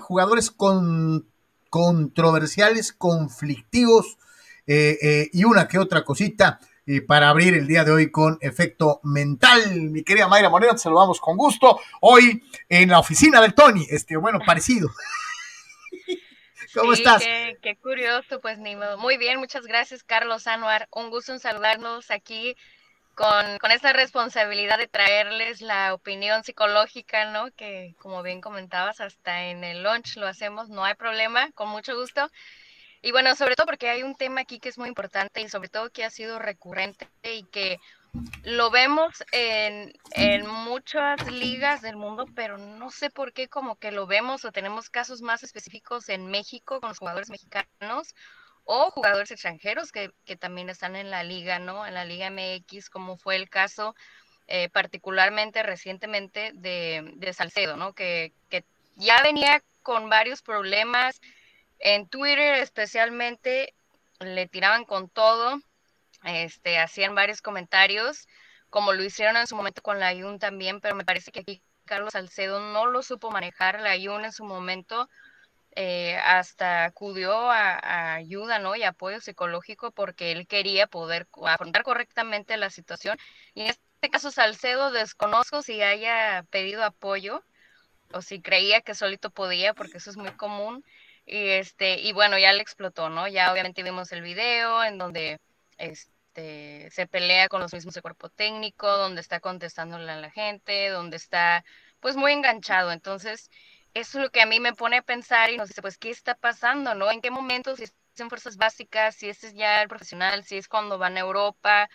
Jugadores con, controversiales, conflictivos eh, eh, y una que otra cosita para abrir el día de hoy con efecto mental. Mi querida Mayra Moreno, te saludamos con gusto. Hoy en la oficina del Tony, este, bueno, parecido. ¿Cómo estás? Qué, curioso, pues ni Muy bien, muchas gracias, Carlos Anuar. Un gusto en saludarnos aquí con, con esta responsabilidad de traerles la opinión psicológica, ¿no? Que como bien comentabas, hasta en el lunch lo hacemos, no hay problema, con mucho gusto. Y bueno, sobre todo porque hay un tema aquí que es muy importante y sobre todo que ha sido recurrente y que lo vemos en, en, muchas ligas del mundo, pero no sé por qué como que lo vemos o tenemos casos más específicos en México con los jugadores mexicanos o jugadores extranjeros que, también están en la liga, ¿no? En la Liga MX, como fue el caso eh, particularmente recientemente de, de Salcedo, ¿no? Que, que, ya venía con varios problemas. En Twitter especialmente le tiraban con todo, este, hacían varios comentarios, como lo hicieron en su momento con la Yun también, pero me parece que aquí Carlos Salcedo no lo supo manejar, la Yun en su momento eh, hasta acudió a, ayuda ¿no? y apoyo psicológico porque él quería poder afrontar correctamente la situación. Y en este caso, Salcedo, desconozco si haya pedido apoyo o si creía que solito podía, porque eso es muy común. Y, este, y bueno, ya le explotó, ¿no? Ya obviamente vimos el video en donde este, se pelea con los mismos de cuerpo técnico, donde está contestándole a la gente, donde está pues muy enganchado. Entonces, eso es lo que a mí me pone a pensar y nos dice, pues, ¿qué está pasando, no? ¿En qué momento, si son fuerzas básicas, si este es ya el profesional, si es cuando van a Europa?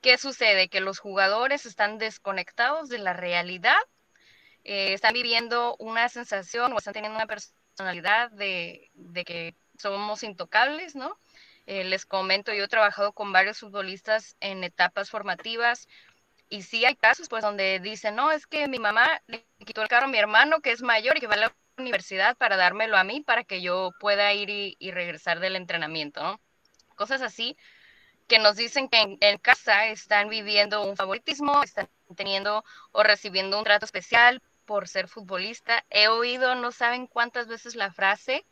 ¿Qué sucede? Que los jugadores están desconectados de la realidad, eh, están viviendo una sensación o están teniendo una personalidad de, de que somos intocables, ¿no? Eh, les comento, yo he trabajado con varios futbolistas en etapas formativas, y sí hay casos pues donde dicen, no, es que mi mamá le quitó el carro a mi hermano que es mayor y que va a la universidad para dármelo a mí para que yo pueda ir y, regresar del entrenamiento, ¿no? Cosas así que nos dicen que en, casa están viviendo un favoritismo, están teniendo o recibiendo un trato especial por ser futbolista. He oído, no saben cuántas veces la frase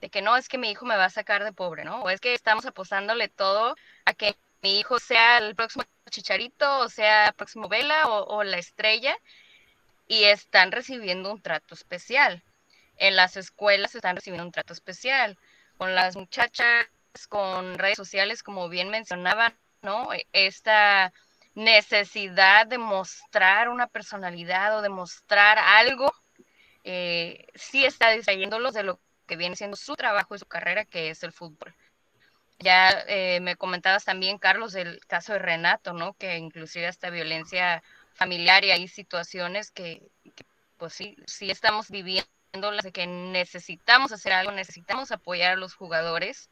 de que no, es que mi hijo me va a sacar de pobre, ¿no? O es que estamos apostándole todo a que mi hijo sea el próximo Chicharito, o sea, próximo Vela o, la estrella, y están recibiendo un trato especial. En las escuelas están recibiendo un trato especial. Con las muchachas, con redes sociales, como bien mencionaban, ¿no? Esta necesidad de mostrar una personalidad o de mostrar algo, eh, sí está distrayéndolos de lo que viene siendo su trabajo y su carrera, que es el fútbol. Ya eh, me comentabas también, Carlos, el caso de Renato, ¿no? Que inclusive hasta violencia familiar y hay situaciones que, pues sí, sí estamos viviendo las de que necesitamos hacer algo, necesitamos apoyar a los jugadores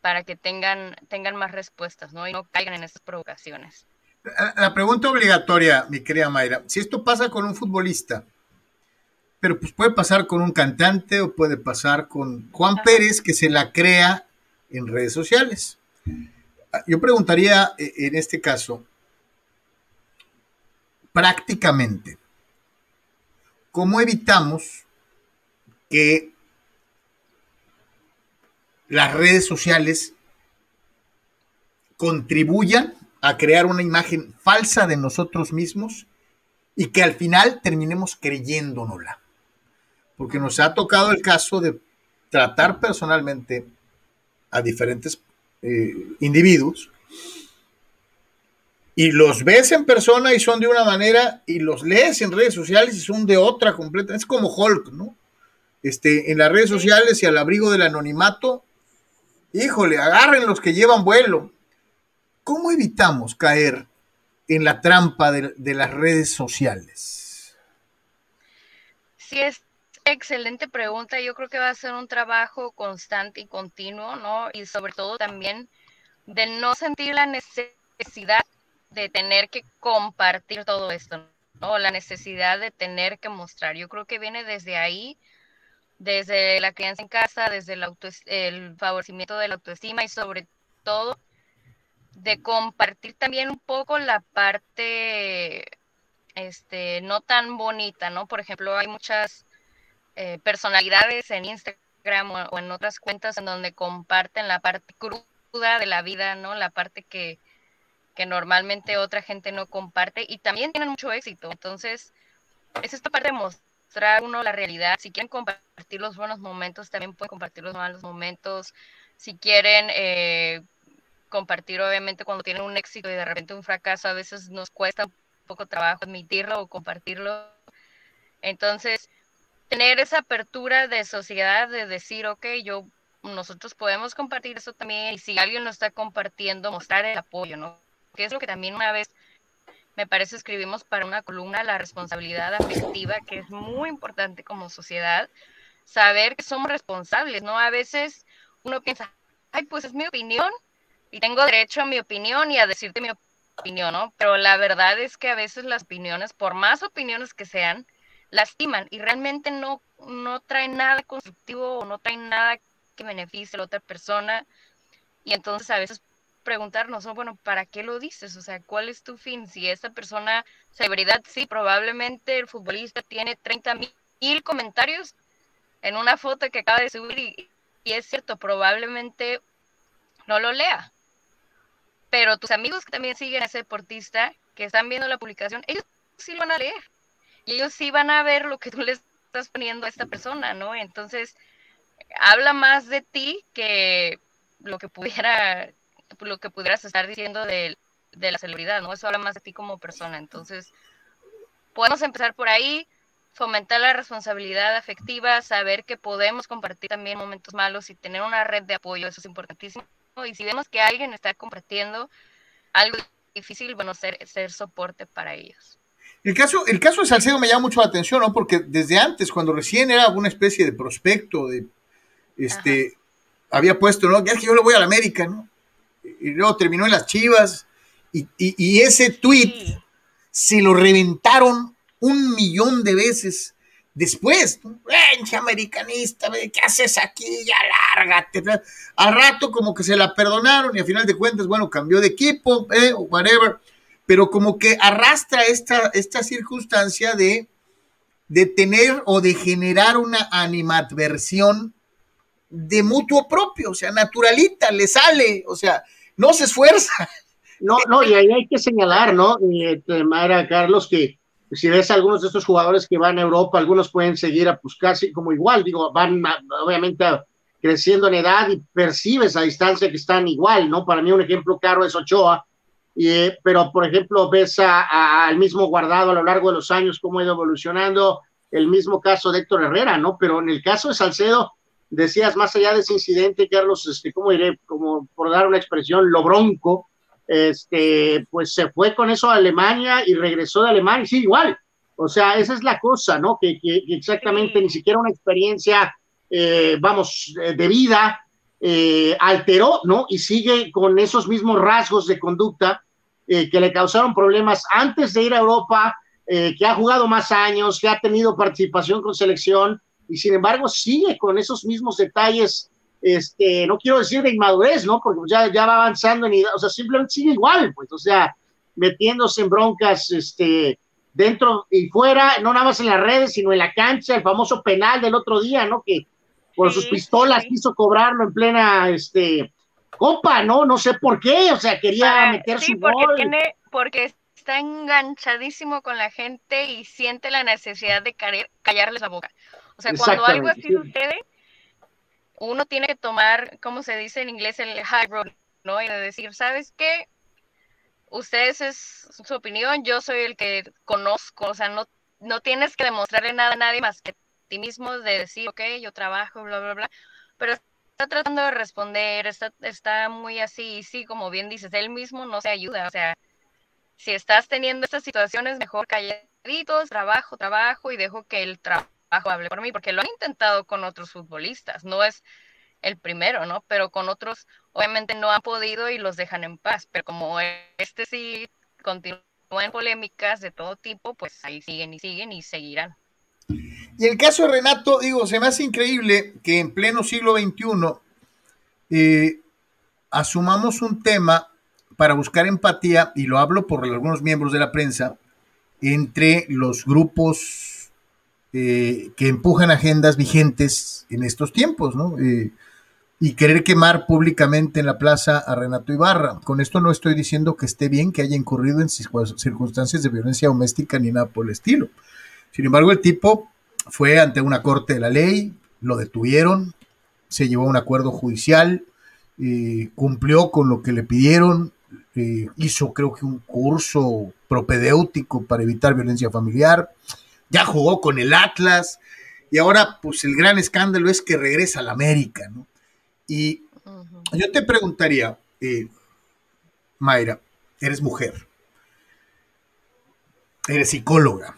para que tengan, tengan más respuestas, ¿no? Y no caigan en estas provocaciones. La pregunta obligatoria, mi querida Mayra, si esto pasa con un futbolista, pero pues puede pasar con un cantante o puede pasar con Juan Pérez, que se la crea en redes sociales. Yo preguntaría eh, en este caso, prácticamente, ¿cómo evitamos que las redes sociales contribuyan a crear una imagen falsa de nosotros mismos y que al final terminemos creyéndonosla? Porque nos ha tocado el caso de tratar personalmente a diferentes eh, individuos y los ves en persona y son de una manera y los lees en redes sociales y son de otra completa. Es como Hulk, ¿no? Este, en las redes sociales y al abrigo del anonimato, híjole, agarren los que llevan vuelo. ¿Cómo evitamos caer en la trampa de, de las redes sociales? Sí, es excelente pregunta. Yo creo que va a ser un trabajo constante y continuo, ¿no? Y sobre todo también de no sentir la necesidad de tener que compartir todo esto, ¿no? La necesidad de tener que mostrar. Yo creo que viene desde ahí, desde la crianza en casa, desde el, el favorecimiento de la autoestima y sobre todo de compartir también un poco la parte este no tan bonita, ¿no? Por ejemplo, hay muchas eh, personalidades en Instagram o, en otras cuentas en donde comparten la parte cruda de la vida, ¿no? La parte que, que normalmente otra gente no comparte y también tienen mucho éxito. Entonces, es esta parte de mostrar uno la realidad. Si quieren compartir los buenos momentos, también pueden compartir los malos momentos. Si quieren eh, compartir, obviamente, cuando tienen un éxito y de repente un fracaso, a veces nos cuesta un poco trabajo admitirlo o compartirlo. Entonces, tener esa apertura de sociedad de decir, ok, yo, nosotros podemos compartir eso también y si alguien lo está compartiendo, mostrar el apoyo, ¿no? Que es lo que también una vez me parece escribimos para una columna, la responsabilidad afectiva, que es muy importante como sociedad, saber que somos responsables, ¿no? A veces uno piensa, ay, pues es mi opinión y tengo derecho a mi opinión y a decirte mi opinión, ¿no? Pero la verdad es que a veces las opiniones, por más opiniones que sean, lastiman y realmente no, no traen nada constructivo o no traen nada que beneficie a la otra persona. Y entonces a veces preguntarnos, bueno, ¿para qué lo dices? O sea, ¿cuál es tu fin? Si esta persona, celebridad, sí, probablemente el futbolista tiene 30 mil comentarios en una foto que acaba de subir y, y es cierto, probablemente no lo lea. Pero tus amigos que también siguen a ese deportista, que están viendo la publicación, ellos sí lo van a leer. Ellos sí van a ver lo que tú le estás poniendo a esta persona, ¿no? Entonces, habla más de ti que lo que pudiera, lo que pudieras estar diciendo de, de la celebridad, ¿no? Eso habla más de ti como persona. Entonces, podemos empezar por ahí, fomentar la responsabilidad afectiva, saber que podemos compartir también momentos malos y tener una red de apoyo, eso es importantísimo. Y si vemos que alguien está compartiendo algo difícil, bueno, ser, ser soporte para ellos. El caso, el caso de Salcedo me llama mucho la atención, ¿no? Porque desde antes, cuando recién era una especie de prospecto, de este, había puesto, ¿no? Es que yo le voy a la América, ¿no? Y luego terminó en las Chivas. Y, ese tweet se lo reventaron un millón de veces después. ¿no? americanista, ¿qué haces aquí? Ya lárgate. Al rato como que se la perdonaron y al final de cuentas, bueno, cambió de equipo, ¿eh? o whatever pero como que arrastra esta, esta circunstancia de, de tener o de generar una animadversión de mutuo propio, o sea, naturalita, le sale, o sea, no se esfuerza. No, no, y ahí hay que señalar, ¿no, eh, Carlos, que si ves algunos de estos jugadores que van a Europa, algunos pueden seguir a pues como igual, digo, van obviamente creciendo en edad y percibes a distancia que están igual, ¿no? Para mí un ejemplo claro es Ochoa, y, pero, por ejemplo, ves al mismo guardado a lo largo de los años cómo ha ido evolucionando, el mismo caso de Héctor Herrera, ¿no? Pero en el caso de Salcedo, decías, más allá de ese incidente, Carlos, este, ¿cómo diré? Como por dar una expresión, lo bronco, este, pues se fue con eso a Alemania y regresó de Alemania, sí, igual. O sea, esa es la cosa, ¿no? Que, que, exactamente ni siquiera una experiencia, eh, vamos, de vida, eh, alteró, ¿no? Y sigue con esos mismos rasgos de conducta eh, que le causaron problemas antes de ir a Europa, eh, que ha jugado más años, que ha tenido participación con selección, y sin embargo sigue con esos mismos detalles, este, no quiero decir de inmadurez, ¿no? Porque ya, ya va avanzando en, o sea, simplemente sigue igual, pues, o sea, metiéndose en broncas, este, dentro y fuera, no nada más en las redes, sino en la cancha, el famoso penal del otro día, ¿no? Que con sus pistolas quiso cobrarlo en plena este copa, ¿no? No sé por qué, o sea, quería ah, meter su porque gol. Tiene, porque está enganchadísimo con la gente y siente la necesidad de callarles la boca. O sea, cuando algo así sucede, uno tiene que tomar, como se dice en inglés, el high road, ¿no? Y de decir, ¿sabes qué? Ustedes es su opinión, yo soy el que conozco, o sea, no, no tienes que demostrarle nada a nadie más que ti mismo de decir, ok, yo trabajo, bla, bla, bla, pero está tratando de responder, está, está muy así, sí, como bien dices, él mismo no se ayuda, o sea, si estás teniendo estas situaciones, mejor calladitos, trabajo, trabajo y dejo que el trabajo hable por mí, porque lo han intentado con otros futbolistas, no es el primero, ¿no? Pero con otros, obviamente no han podido y los dejan en paz, pero como este sí continúa en polémicas de todo tipo, pues ahí siguen y siguen y seguirán. Y el caso de Renato, digo, se me hace increíble que en pleno siglo XXI eh, asumamos un tema para buscar empatía, y lo hablo por algunos miembros de la prensa, entre los grupos eh, que empujan agendas vigentes en estos tiempos, ¿no? Eh, y querer quemar públicamente en la plaza a Renato Ibarra. Con esto no estoy diciendo que esté bien que haya incurrido en circunstancias de violencia doméstica ni nada por el estilo. Sin embargo, el tipo fue ante una corte de la ley, lo detuvieron, se llevó a un acuerdo judicial, eh, cumplió con lo que le pidieron, eh, hizo creo que un curso propedéutico para evitar violencia familiar, ya jugó con el Atlas y ahora pues el gran escándalo es que regresa al América, ¿no? Y yo te preguntaría, eh, Mayra, eres mujer, eres psicóloga,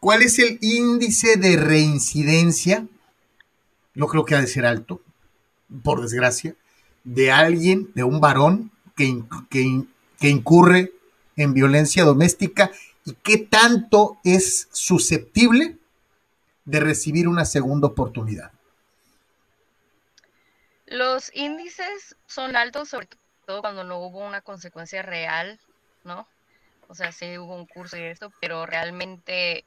¿cuál es el índice de reincidencia? No creo que ha de ser alto, por desgracia, de alguien, de un varón que, que, incurre en violencia doméstica y qué tanto es susceptible de recibir una segunda oportunidad. Los índices son altos, sobre todo cuando no hubo una consecuencia real, ¿no? O sea, sí hubo un curso y esto, pero realmente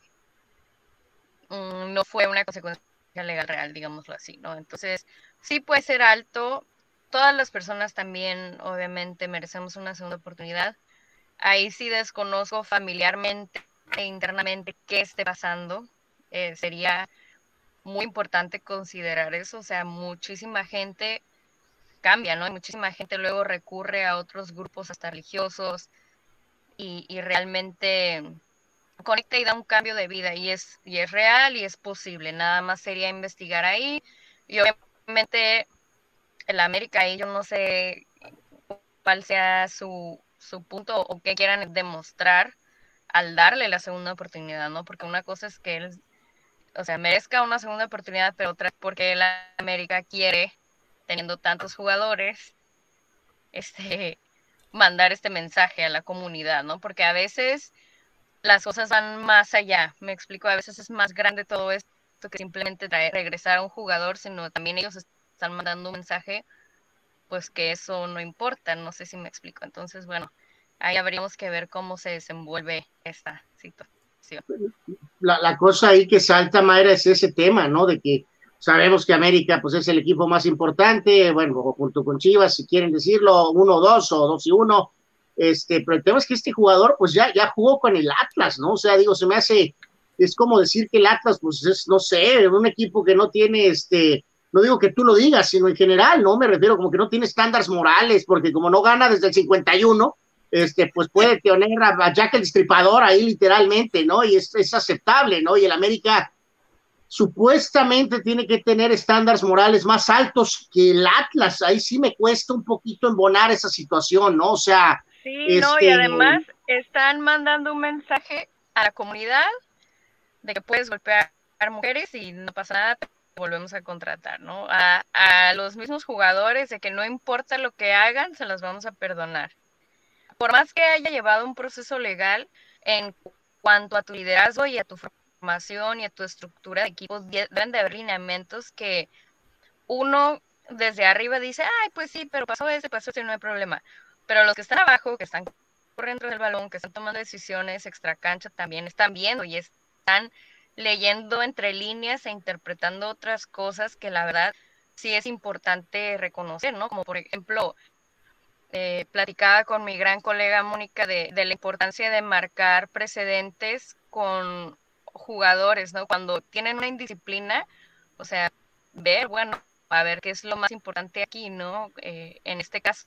mm, no fue una consecuencia legal real, digámoslo así, ¿no? Entonces, sí puede ser alto. Todas las personas también, obviamente, merecemos una segunda oportunidad. Ahí sí desconozco familiarmente e internamente qué esté pasando. Eh, sería muy importante considerar eso. O sea, muchísima gente cambia, ¿no? muchísima gente luego recurre a otros grupos hasta religiosos y, y realmente conecta y da un cambio de vida y es, y es real y es posible. Nada más sería investigar ahí. Y obviamente el América ahí yo no sé cuál sea su, su punto o qué quieran demostrar al darle la segunda oportunidad, ¿no? Porque una cosa es que él, o sea, merezca una segunda oportunidad, pero otra es porque el América quiere, teniendo tantos jugadores, este, mandar este mensaje a la comunidad, ¿no? Porque a veces las cosas van más allá. Me explico, a veces es más grande todo esto que simplemente traer, regresar a un jugador, sino también ellos están mandando un mensaje, pues que eso no importa, no sé si me explico. Entonces, bueno, ahí habríamos que ver cómo se desenvuelve esta situación. La, cosa ahí que salta, Mayra, es ese tema, ¿no? De que sabemos que América, pues es el equipo más importante, bueno, junto con Chivas, si quieren decirlo, uno, dos o dos y uno, este, pero el tema es que este jugador, pues ya, ya jugó con el Atlas, ¿no? O sea, digo, se me hace, es como decir que el Atlas, pues es, no sé, un equipo que no tiene, este, no digo que tú lo digas, sino en general, ¿no? Me refiero como que no tiene estándares morales, porque como no gana desde el 51, este, pues puede tener a, Jack el Destripador ahí literalmente, ¿no? Y es, es aceptable, ¿no? Y el América supuestamente tiene que tener estándares morales más altos que el Atlas. Ahí sí me cuesta un poquito embonar esa situación, ¿no? O sea, Sí, no, y este, además están mandando un mensaje a la comunidad de que puedes golpear mujeres y no pasa nada, te volvemos a contratar, ¿no? A, a los mismos jugadores de que no importa lo que hagan, se los vamos a perdonar. Por más que haya llevado un proceso legal en cuanto a tu liderazgo y a tu formación y a tu estructura de equipos, deben de haber lineamientos que uno desde arriba dice, ay, pues sí, pero pasó ese, pasó ese, no hay problema. Pero los que están abajo, que están corriendo del balón, que están tomando decisiones extra cancha, también están viendo y están leyendo entre líneas e interpretando otras cosas que la verdad sí es importante reconocer, ¿no? Como por ejemplo, eh, platicaba con mi gran colega Mónica de, de, la importancia de marcar precedentes con jugadores, ¿no? Cuando tienen una indisciplina, o sea, ver, bueno, a ver qué es lo más importante aquí, ¿no? Eh, en este caso,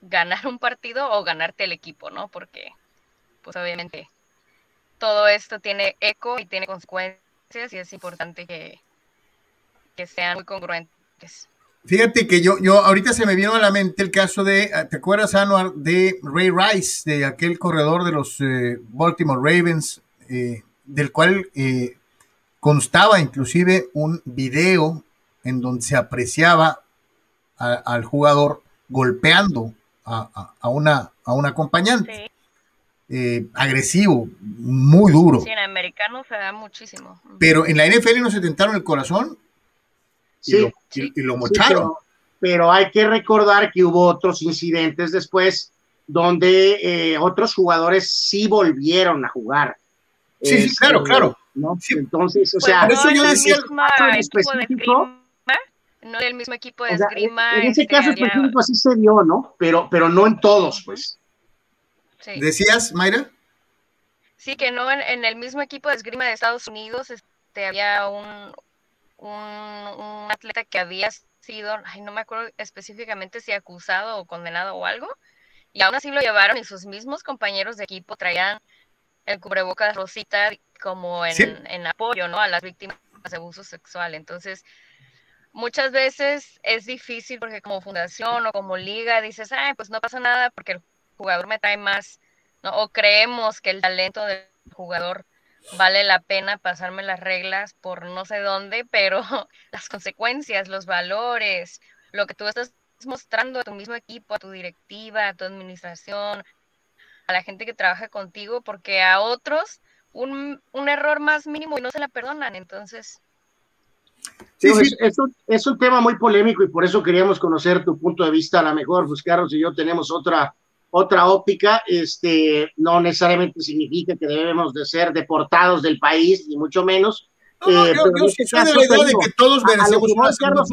ganar un partido o ganarte el equipo, ¿no? Porque, pues obviamente, todo esto tiene eco y tiene consecuencias y es importante que, que sean muy congruentes. Fíjate que yo, yo ahorita se me vino a la mente el caso de, ¿te acuerdas, Anuar, de Ray Rice, de aquel corredor de los eh, Baltimore Ravens, eh, del cual eh, constaba inclusive un video en donde se apreciaba al jugador golpeando a, una, a un acompañante. Eh, agresivo, muy duro. Sí, en americano se da muchísimo. Pero en la NFL no se tentaron el corazón y, lo, y, lo, mocharon. pero, hay que recordar que hubo otros incidentes después donde eh, otros jugadores sí volvieron a jugar. Sí, sí, claro, Este, claro. ¿no? Sí. Entonces, o Pues sea, eso yo decía- específico- no en el mismo equipo de o sea, esgrima. en ese este, caso había- específico así se dio, ¿no? Pero, pero no en todos, pues. sí. ¿Decías, Mayra? Sí, que no en, en el mismo equipo de esgrima de Estados Unidos este, había un, un, un atleta que había sido, ay, no me acuerdo específicamente si acusado o condenado o algo, y aún así lo llevaron y sus mismos compañeros de equipo traían el cubrebocas rosita como en, Sí. en apoyo, ¿no? A las víctimas de abuso sexual. Entonces, muchas veces es difícil porque como fundación o como liga dices, ay, pues no pasa nada porque el jugador me trae más, ¿no? O creemos que el talento del jugador vale la pena pasarme las reglas por no sé dónde, pero las consecuencias, los valores, lo que tú estás mostrando a tu mismo equipo, a tu directiva, a tu administración, a la gente que trabaja contigo, porque a otros un, un error más mínimo y no se la perdonan, entonces... Sí, Digo, sí. Es, es un, es un tema muy polémico y por eso queríamos conocer tu punto de vista. A lo mejor, pues Carlos y yo tenemos otra, otra óptica. Este, no necesariamente significa que debemos de ser deportados del país, ni mucho menos. No, no, Eh, yo, sí este soy de caso la idea de que todos merecemos una Carlos,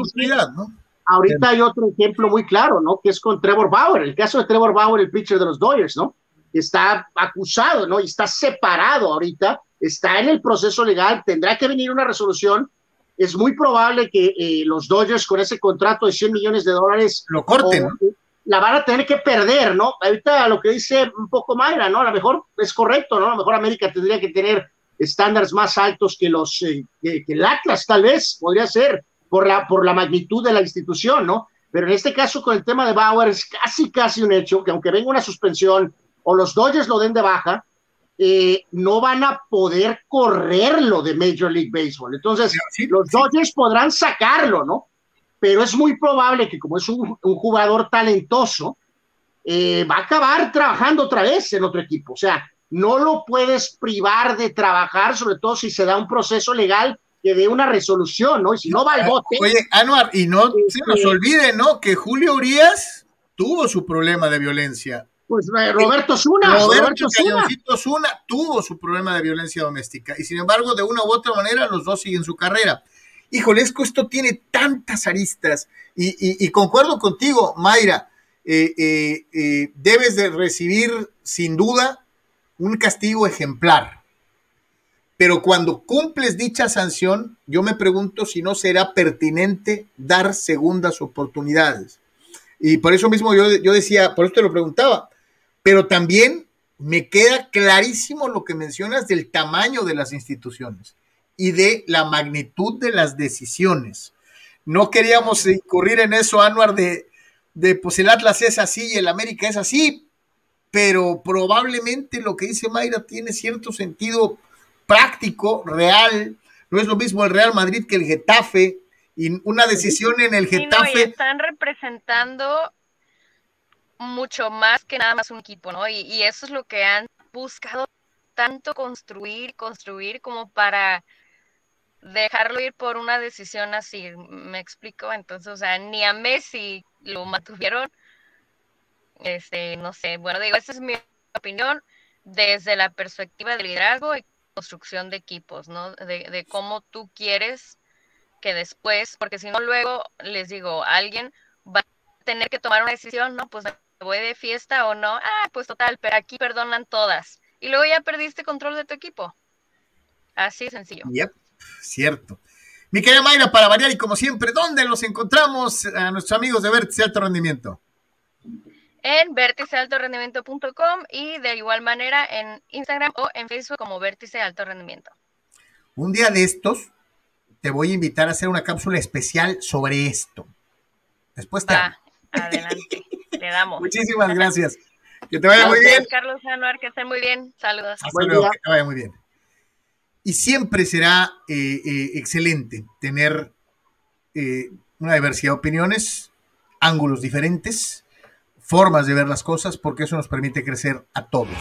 ¿no? Ahorita hay otro ejemplo muy claro, ¿no? Que es con Trevor Bauer, el caso de Trevor Bauer, el pitcher de los Dodgers, ¿no? Está acusado, ¿no? Y está separado ahorita, está en el proceso legal, tendrá que venir una resolución. Es muy probable que eh, los Dodgers con ese contrato de 100 millones de dólares Lo corten. o, la van a tener que perder, ¿no? Ahorita lo que dice un poco Mayra, ¿no? A lo mejor es correcto, ¿no? A lo mejor América tendría que tener estándares más altos que los eh, que, que el Atlas, tal vez, podría ser, por la, por la magnitud de la institución, ¿no? Pero en este caso, con el tema de Bauer, es casi, casi un hecho que aunque venga una suspensión o los Dodgers lo den de baja, eh, no van a poder correrlo de Major League Baseball. Entonces, Sí, los sí. Dodgers podrán sacarlo, ¿no? Pero es muy probable que como es un, un jugador talentoso, eh, va a acabar trabajando otra vez en otro equipo. O sea, no lo puedes privar de trabajar, sobre todo si se da un proceso legal que dé una resolución, ¿no? Y si no va al bote, Oye, Anuar, y no se Este- nos olvide, ¿no? Que Julio Urias tuvo su problema de violencia. Pues eh, Roberto Zuna, Roberto Roberto Zuna. Tuvo su problema de violencia doméstica. Y sin embargo, de una u otra manera, los dos siguen su carrera. Híjole, es que esto tiene tantas aristas. Y, y- y concuerdo contigo, Mayra. eh, eh, eh, debes de recibir, sin duda, un castigo ejemplar. Pero cuando cumples dicha sanción, yo me pregunto si no será pertinente dar segundas oportunidades. Y por eso mismo yo, yo decía, por eso te lo preguntaba, pero también me queda clarísimo lo que mencionas del tamaño de las instituciones y de la magnitud de las decisiones. No queríamos incurrir en eso, Anuar, de, de pues el Atlas es así y el América es así, pero probablemente lo que dice Mayra tiene cierto sentido práctico, real. No es lo mismo el Real Madrid que el Getafe. Y una decisión en el Sí, no, y Getafe. están representando mucho más que nada más un equipo, ¿no? Y, y eso es lo que han buscado tanto construir, construir como para dejarlo ir por una decisión así, me explico, entonces, o sea, ni a Messi lo mantuvieron, este, no sé, bueno, digo, esa es mi opinión desde la perspectiva de liderazgo y construcción de equipos, ¿no? De, de cómo tú quieres que después, porque si no luego les digo, alguien va a tener que tomar una decisión, ¿no? Pues voy de fiesta o no, ah, pues total, pero aquí perdonan todas. Y luego ya perdiste control de tu equipo. Así de sencillo. Yep, cierto. Mi querida Mayra, para variar y como siempre, ¿dónde los encontramos a nuestros amigos de Vértice Alto Rendimiento? En vérticealtorendimiento.com y de igual manera en Instagram o en Facebook como Vértice Alto Rendimiento. Un día de estos te voy a invitar a hacer una cápsula especial sobre esto. Después te Va, adelante. Le damos. Muchísimas gracias. Que te vaya muy bien. Carlos Anuar, que estén muy bien. Saludos. Hasta Buen luego, día. que te vaya muy bien. Y siempre será eh, eh, excelente tener eh, una diversidad de opiniones, ángulos diferentes, formas de ver las cosas, porque eso nos permite crecer a todos.